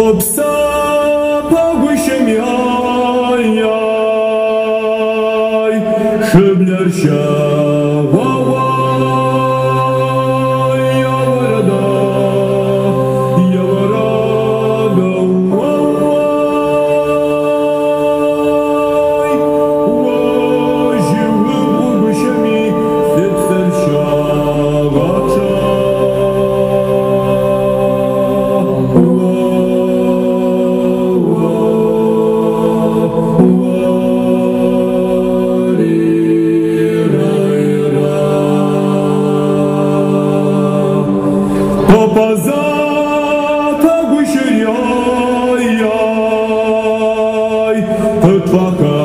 Обса пагущем яй-яй, шеблящай. Vertrauen.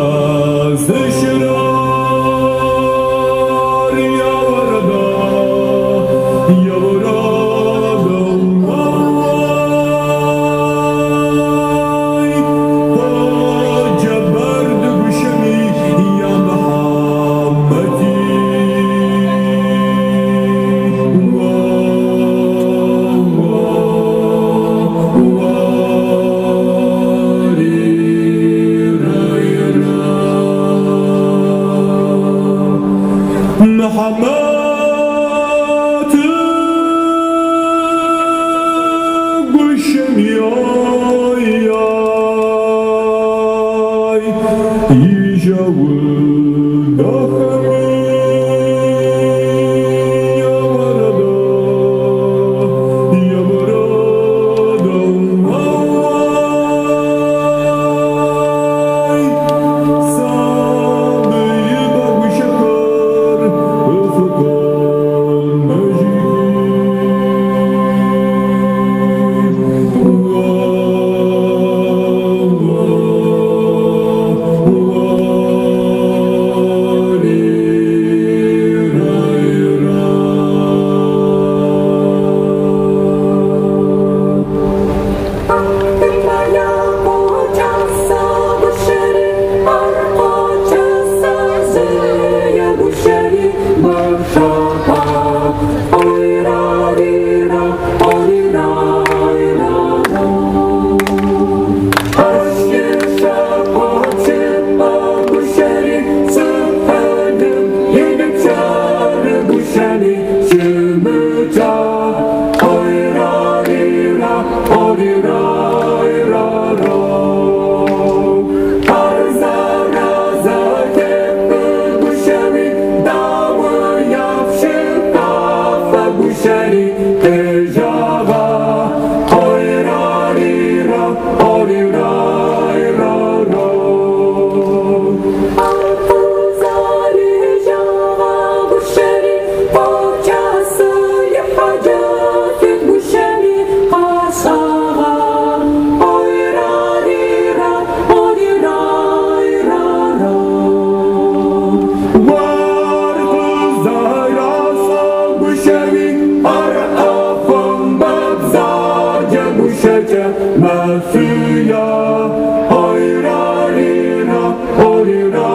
Oyra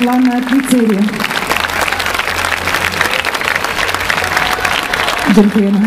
Світлана Піцері. Дякуємо.